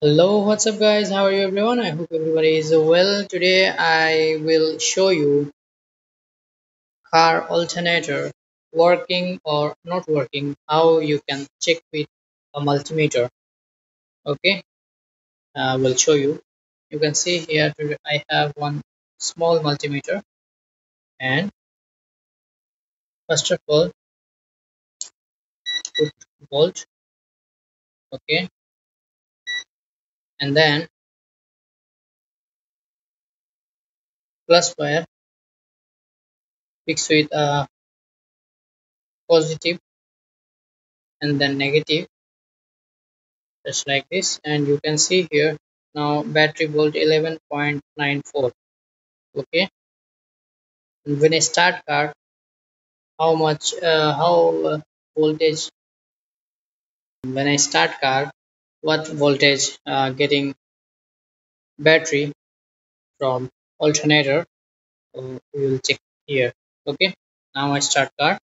Hello, what's up, guys? How are you, everyone? I hope everybody is well. Today, I will show you car alternator working or not working. How you can check with a multimeter. Okay, I will show you. You can see here. I have one small multimeter, and first of all, put volt. Okay, and then plus wire fix with a positive and then negative just like this. And you can see here now battery volt 11.94 okay? And when I start car how much uh, how uh, voltage when I start car what voltage uh, getting battery from alternator. So we will check here. Okay now I start car.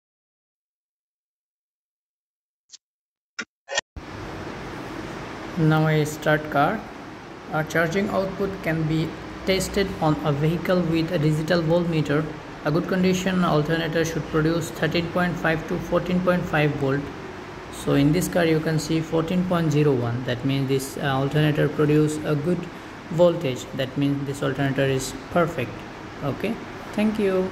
Now I start car. A charging output can be tested on a vehicle with a digital voltmeter. A good condition alternator should produce 13.5 to 14.5 volt so in this car you can see 14.01 that means this uh, alternator produce a good voltage. That means this alternator is perfect. Okay? Thank you